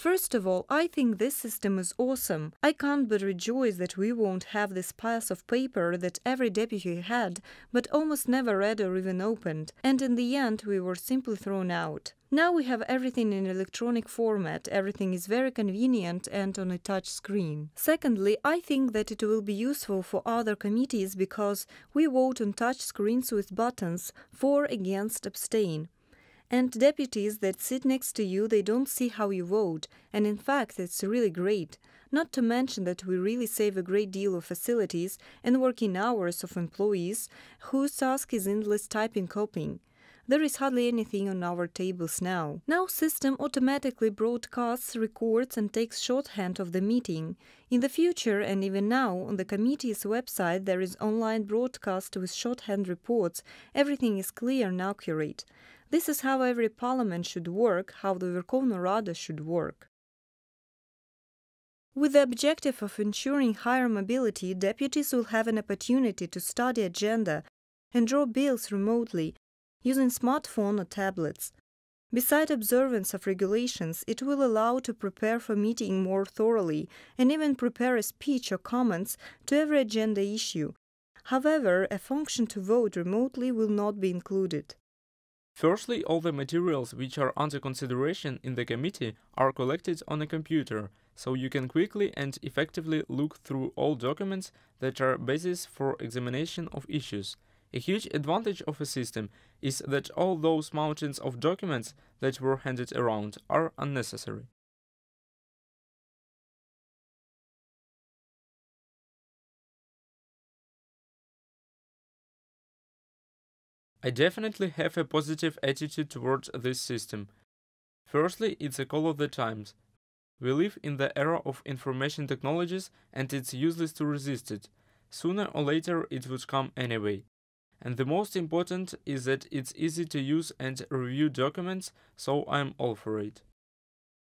First of all, I think this system is awesome. I can't but rejoice that we won't have this piles of paper that every deputy had, but almost never read or even opened, and in the end we were simply thrown out. Now we have everything in electronic format, everything is very convenient and on a touch screen. Secondly, I think that it will be useful for other committees because we vote on touch screens with buttons for, against, abstain. And deputies that sit next to you, they don't see how you vote, and in fact, it's really great. Not to mention that we really save a great deal of facilities and working hours of employees whose task is endless typing copying. There is hardly anything on our tables now. Now system automatically broadcasts, records and takes shorthand of the meeting. In the future and even now on the committee's website there is online broadcast with shorthand reports. Everything is clear and accurate. This is how every parliament should work, how the Verkhovna Rada should work. With the objective of ensuring higher mobility, deputies will have an opportunity to study agenda and draw bills remotely using smartphone or tablets. Beside observance of regulations, it will allow to prepare for meeting more thoroughly and even prepare a speech or comments to every agenda issue. However, a function to vote remotely will not be included. Firstly, all the materials which are under consideration in the committee are collected on a computer, so you can quickly and effectively look through all documents that are basis for examination of issues. A huge advantage of a system is that all those mountains of documents that were handed around are unnecessary. I definitely have a positive attitude towards this system. Firstly, it's a call of the times. We live in the era of information technologies and it's useless to resist it. Sooner or later it would come anyway. And the most important is that it's easy to use and review documents, so I'm all for it.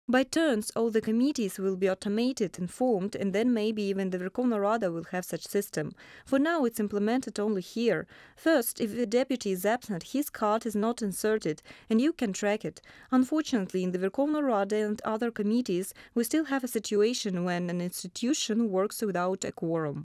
By turns, all the committees will be automated and formed, and then maybe even the Verkhovna Rada will have such system. For now, it's implemented only here. First, if the deputy is absent, his card is not inserted, and you can track it. Unfortunately, in the Verkhovna Rada and other committees, we still have a situation when an institution works without a quorum.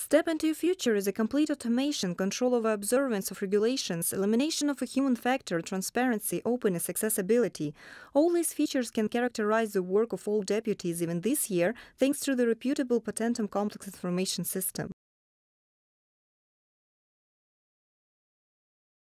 Step into your future is a complete automation, control over observance of regulations, elimination of a human factor, transparency, openness, accessibility. All these features can characterize the work of all deputies even this year thanks to the reputable Patentem complex information system.